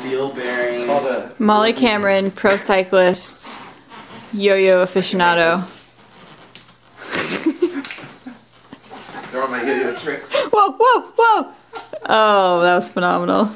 steel bearing. A Molly Cameron, pro cyclist, yo-yo aficionado. throw my yo-yo trick. Whoa, whoa, whoa! Oh, that was phenomenal.